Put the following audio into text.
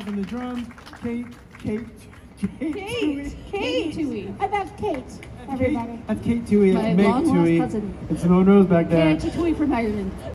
Miles on the drums. Kate, Kate, Kate, Kate, Kate Tui. And that's Kate, everybody. That's Kate Tui. My Meg long-lost Tui. cousin. And Simone Rose back there. Kate Tui from Ireland.